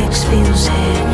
Netflix music